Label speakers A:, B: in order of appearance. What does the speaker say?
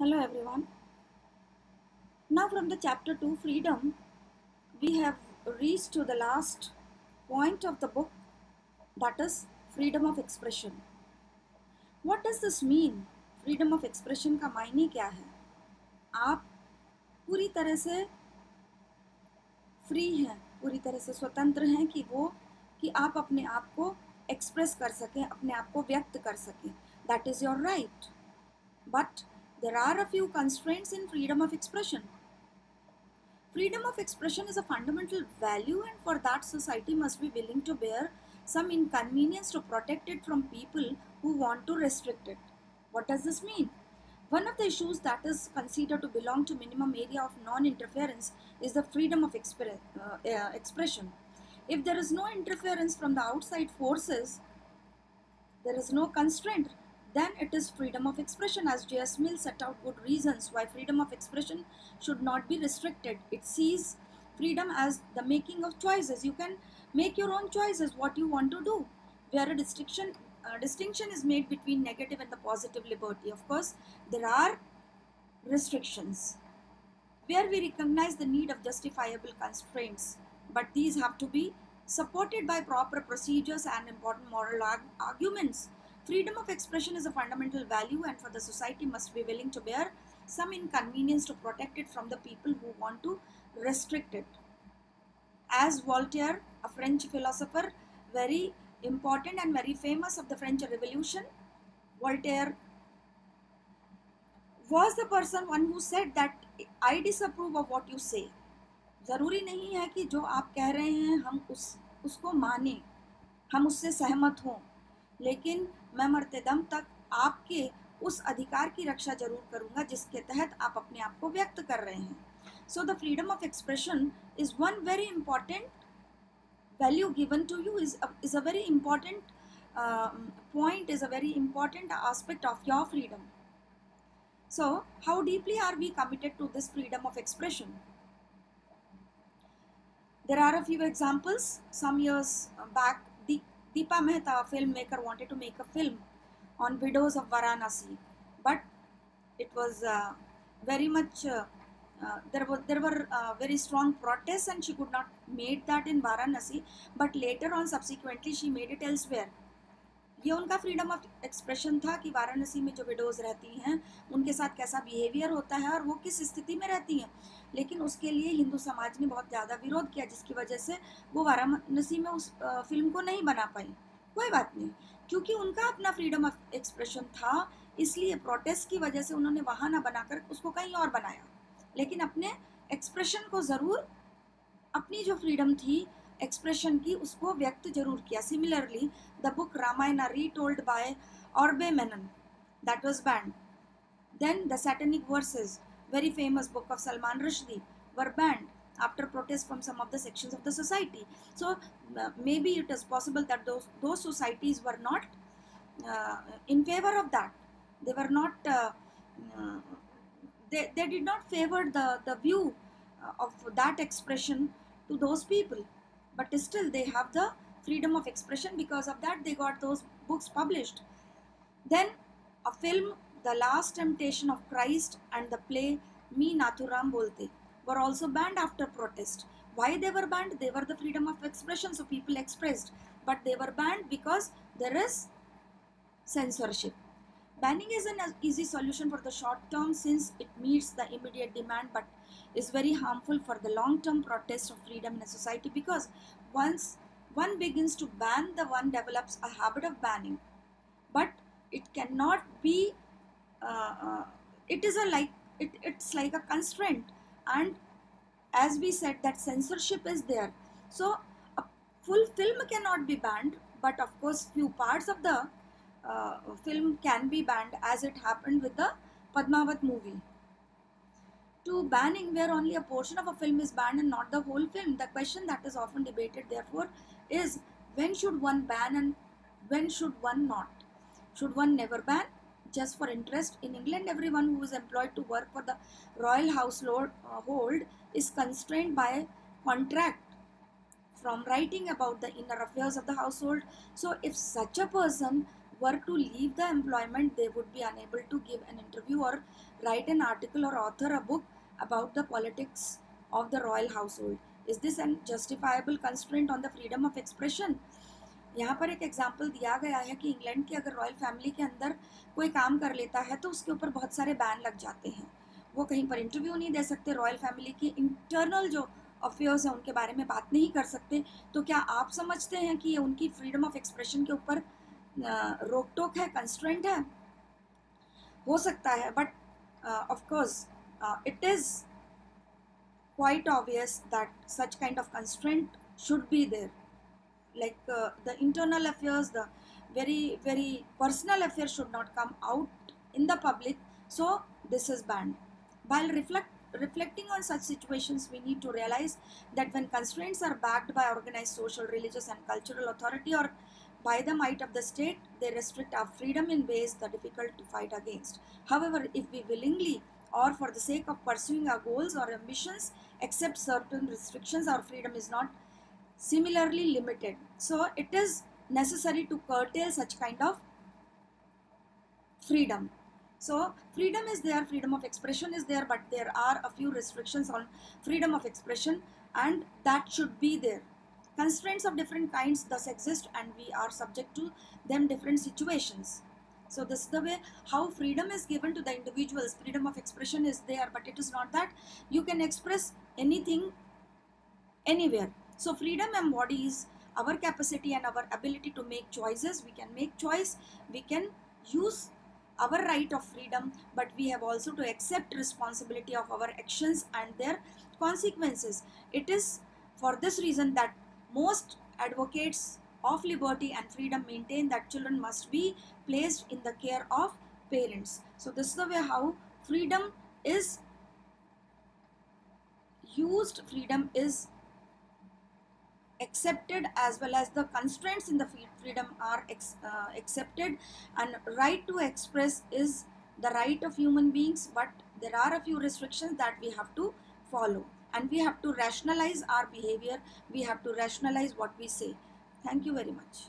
A: Hello everyone. Now from the chapter 2 freedom we have reached to the last point of the book that is freedom of expression. What does this mean? Freedom of expression का मायने क्या है आप पूरी तरह से free हैं पूरी तरह से स्वतंत्र हैं कि वो कि आप अपने आप को एक्सप्रेस कर सकें अपने आप को व्यक्त कर सकें that is your right but there are a few constraints in freedom of expression. Freedom of expression is a fundamental value, and for that, society must be willing to bear some inconvenience to protect it from people who want to restrict it. What does this mean? One of the issues that is considered to belong to minimum area of non-interference is the freedom of expre- uh, uh, expression. If there is no interference from the outside forces, there is no constraint then it is freedom of expression as J.S. Mill set out good reasons why freedom of expression should not be restricted. It sees freedom as the making of choices. You can make your own choices what you want to do. Where a distinction uh, distinction is made between negative and the positive liberty. Of course, there are restrictions where we recognize the need of justifiable constraints, but these have to be supported by proper procedures and important moral arg- arguments Freedom of expression is a fundamental value, and for the society must be willing to bear some inconvenience to protect it from the people who want to restrict it. As Voltaire, a French philosopher, very important and very famous of the French Revolution, Voltaire was the person one who said that I disapprove of what you say. ज़रूरी नहीं है कि जो आप कह रहे हैं हम उस उसको माने हम उससे सहमत हों लेकिन मैं मरते दम तक आपके उस अधिकार की रक्षा ज़रूर करूँगा जिसके तहत आप अपने आप को व्यक्त कर रहे हैं। So the freedom of expression is one very important value given to you is is a very important point is a very important aspect of your freedom so how deeply are we committed to this freedom of expression there are a few examples some years back Deepa Mehta, a filmmaker, wanted to make a film on widows of Varanasi, but it was uh, very much uh, uh, there were there were very strong protests, and she could not make that in Varanasi. But later on, subsequently, she made it elsewhere. ये उनका freedom of expression था कि वाराणसी में जो widows रहती हैं, उनके साथ कैसा बिहेवियर होता है और वो किस स्थिति में रहती हैं। लेकिन उसके लिए हिंदू समाज ने बहुत ज़्यादा विरोध किया, जिसकी वजह से वो वाराणसी में उस फ़िल्म को नहीं बना पाई। कोई बात नहीं। क्योंकि उनका अपना फ्रीडम ऑफ़ एक्सप्रेशन था, इसलिए प्रोटेस्ट की वजह से उन्होंने वहाँ ना बनाकर उसको कहीं और बनाया। लेकिन अपने एक्सप्रेशन को ज़रूर अपनी जो फ्रीडम थी एक्सप्रेशन की उसको व्यक्त ज़रूर किया। Similarly the book Ramayana retold by ऑर्बे Menen that was banned then the satanic verses very famous book of Salman Rushdie were banned after protest from some of the section of the society so maybe it is possible that those societies were not in favour of that they were not they did not favour the view of that expression to those people but still they have the freedom of expression because of that they got those books published. Then a film the Last Temptation of Christ and the play Me Nathuram Bolte were also banned after protest. Why they were banned? They were the freedom of expression, so people expressed. But they were banned because there is censorship. Banning is an easy solution for the short term since it meets the immediate demand but is very harmful for the long term protest of freedom in a society because once one begins to ban, the one develops a habit of banning. But it cannot be uh, uh, it is a like it, it's like a constraint and as we said that censorship is there so a full film cannot be banned but of course few parts of the uh, film can be banned as it happened with the Padmavat movie to banning where only a portion of a film is banned and not the whole film the question that is often debated therefore is when should one ban and when should one not should one never ban just for interest. In England, everyone who is employed to work for the royal household uh, is constrained by contract from writing about the inner affairs of the household. So, if such a person were to leave the employment, they would be unable to give an interview or write an article or author a book about the politics of the royal household. Is this an justifiable constraint on the freedom of expression? यहाँ पर एक example दिया गया है कि England की अगर royal family के अंदर कोई काम कर लेता है तो उसके ऊपर बहुत सारे बैन लग जाते हैं वो कहीं पर इंटरव्यू नहीं दे सकते रॉयल फैमिली की इंटरनल जो अफेयर्स हैं उनके बारे में बात नहीं कर सकते तो क्या आप समझते हैं कि ये उनकी फ्रीडम ऑफ़ एक्सप्रेशन के ऊपर रोक टोक है कंस्ट्रेंट है हो सकता है but of course it is quite obvious that such kind of constraint should be there like uh, the internal affairs the very very personal affairs should not come out in the public so this is banned reflect reflecting on such situations, we need to realize that when constraints are backed by organized social, religious, and cultural authority or by the might of the state, they restrict our freedom in ways that are difficult to fight against. However, if we willingly or for the sake of pursuing our goals or ambitions accept certain restrictions, our freedom is not similarly limited. So, it is necessary to curtail such kind of freedom. So freedom is there, freedom of expression is there, but there are a few restrictions on freedom of expression and that should be there. Constraints of different kinds thus exist and we are subject to them different situations. So this is the way how freedom is given to the individuals. Freedom of expression is there, but it is not that you can express anything anywhere. So freedom embodies our capacity and our ability to make choices. We can make choice. We can use our right of freedom but we have also to accept responsibility of our actions and their consequences it is for this reason that most advocates of liberty and freedom maintain that children must be placed in the care of parents. So this is the way how freedom is used. Freedom is accepted as well as the constraints in the freedom are uh, accepted. And right to express is the right of human beings but there are a few restrictions that we have to follow and we have to rationalize our behavior. We have to rationalize what we say. Thank you very much